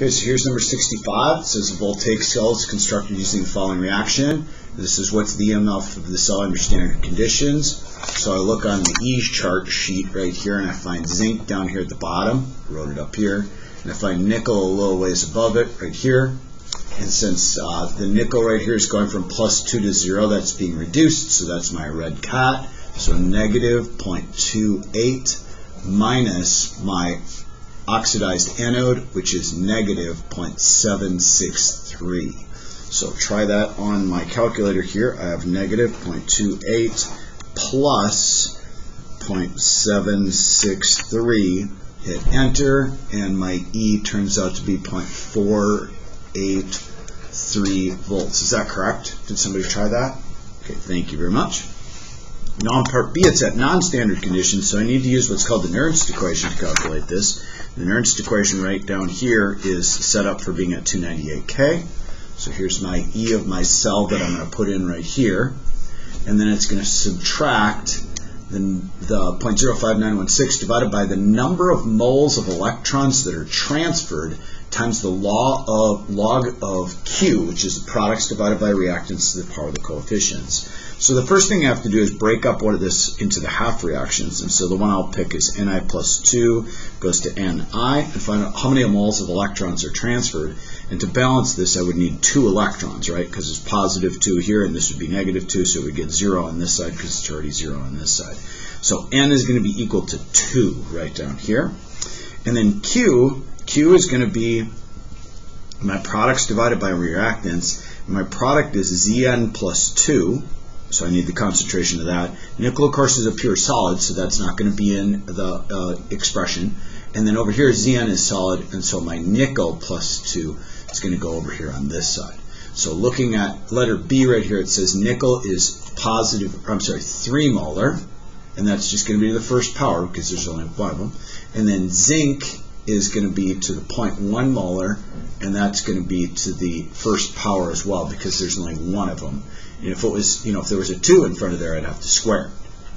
Okay, so here's number 65. It says a voltaic cell is constructed using the following reaction. This is what's the EMF of the cell under standard conditions. So I look on the E chart sheet right here and I find zinc down here at the bottom. Wrote it up here. And I find nickel a little ways above it right here. And since uh, the nickel right here is going from plus 2 to 0, that's being reduced. So that's my red cat. So negative 0.28 minus my oxidized anode, which is negative 0.763. So try that on my calculator here. I have negative 0.28 plus 0.763. Hit enter, and my E turns out to be 0.483 volts. Is that correct? Did somebody try that? Okay, thank you very much. Now on part B, it's at non-standard conditions, so I need to use what's called the Nernst equation to calculate this. The Nernst equation right down here is set up for being at 298K. So here's my E of my cell that I'm going to put in right here. And then it's going to subtract the, the 0.05916 divided by the number of moles of electrons that are transferred times the law of log of Q, which is the products divided by reactants to the power of the coefficients. So the first thing I have to do is break up one of this into the half reactions. And so the one I'll pick is Ni plus 2 goes to Ni and find out how many moles of electrons are transferred. And to balance this, I would need two electrons, right? Because it's positive 2 here, and this would be negative 2, so we get 0 on this side because it's already 0 on this side. So N is going to be equal to 2 right down here. And then Q, Q is going to be my products divided by reactants. My product is Zn plus 2 so I need the concentration of that. Nickel, of course, is a pure solid, so that's not going to be in the uh, expression. And then over here, Zn is solid, and so my nickel plus 2 is going to go over here on this side. So looking at letter B right here, it says nickel is positive, I'm sorry, 3 molar, and that's just going to be the first power because there's only one of them. And then zinc is going to be to the 0.1 molar, and that's going to be to the first power as well because there's only one of them. If it was, you know, if there was a 2 in front of there, I'd have to square it.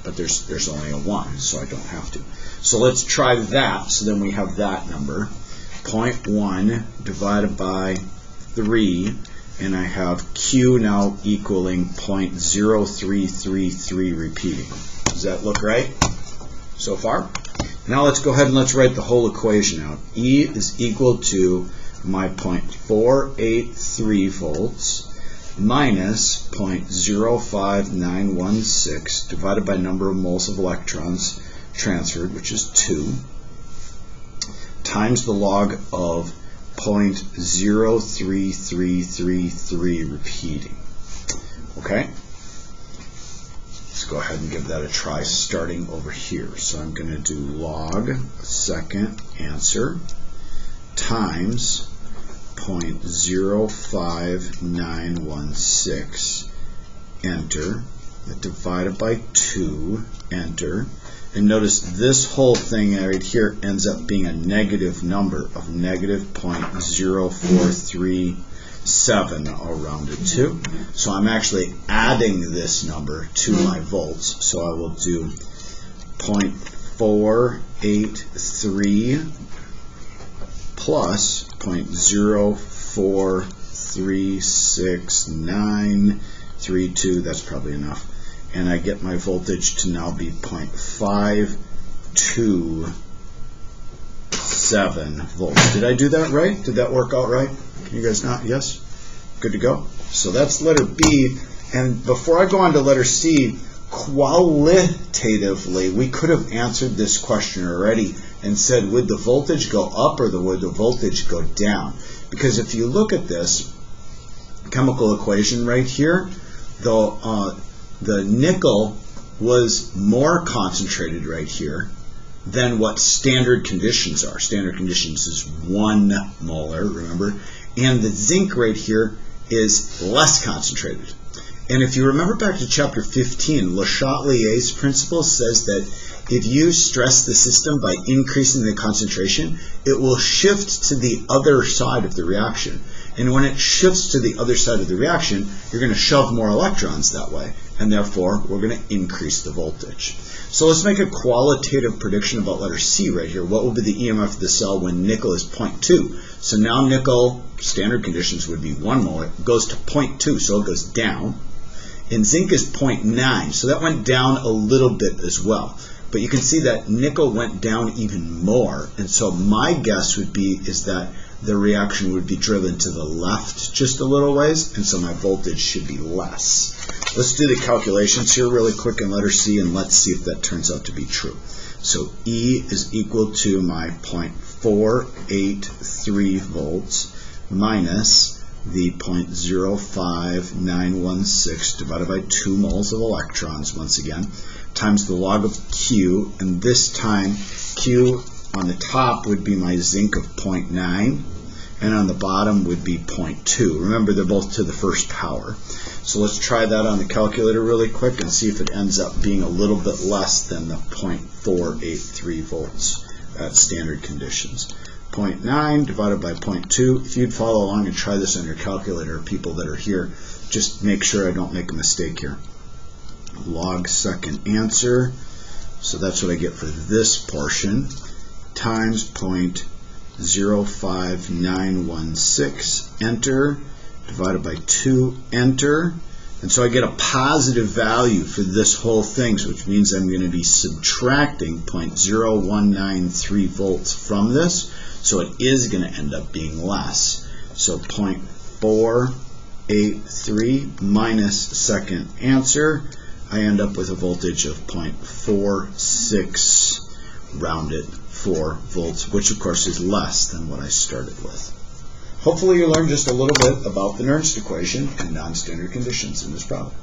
But there's, there's only a 1, so I don't have to. So let's try that. So then we have that number. 0.1 divided by 3, and I have Q now equaling 0.0333 repeating. Does that look right so far? Now let's go ahead and let's write the whole equation out. E is equal to my 0.483 volts minus 0.05916 divided by number of moles of electrons transferred, which is 2, times the log of 0.03333 repeating. Okay? Let's go ahead and give that a try starting over here. So I'm going to do log second answer times 0.05916 enter. Divided by 2 enter. And notice this whole thing right here ends up being a negative number of negative 0.0437 I'll round it to so I'm actually adding this number to my volts. So I will do 0.483 plus 0.043692. That's probably enough. And I get my voltage to now be 0.527 volts. Did I do that right? Did that work out right? Can you guys not? Yes? Good to go? So that's letter B. And before I go on to letter C, qualitatively, we could have answered this question already and said, would the voltage go up or would the voltage go down? Because if you look at this chemical equation right here, the, uh, the nickel was more concentrated right here than what standard conditions are. Standard conditions is one molar, remember? And the zinc right here is less concentrated. And if you remember back to chapter 15, Le Chatelier's principle says that if you stress the system by increasing the concentration, it will shift to the other side of the reaction. And when it shifts to the other side of the reaction, you're going to shove more electrons that way. and therefore we're going to increase the voltage. So let's make a qualitative prediction about letter C right here. What will be the EMF of the cell when nickel is 0.2? So now nickel, standard conditions would be 1 mole, it goes to 0.2, so it goes down. And zinc is 0.9, so that went down a little bit as well. But you can see that nickel went down even more, and so my guess would be is that the reaction would be driven to the left just a little ways, and so my voltage should be less. Let's do the calculations here really quick in letter C, and let's see if that turns out to be true. So E is equal to my 0.483 volts minus the 0.05916 divided by 2 moles of electrons once again times the log of Q and this time Q on the top would be my zinc of 0.9 and on the bottom would be 0.2. Remember they're both to the first power. So let's try that on the calculator really quick and see if it ends up being a little bit less than the 0.483 volts at standard conditions. 0.9 divided by 0.2. If you'd follow along and try this on your calculator, people that are here, just make sure I don't make a mistake here. Log second answer. So that's what I get for this portion times 0.05916 enter divided by 2 enter and so I get a positive value for this whole thing which means I'm going to be subtracting 0.0193 volts from this so it is going to end up being less so 0.483 minus second answer I end up with a voltage of 0.46 rounded 4 volts, which of course is less than what I started with. Hopefully you learned just a little bit about the Nernst equation and non-standard conditions in this problem.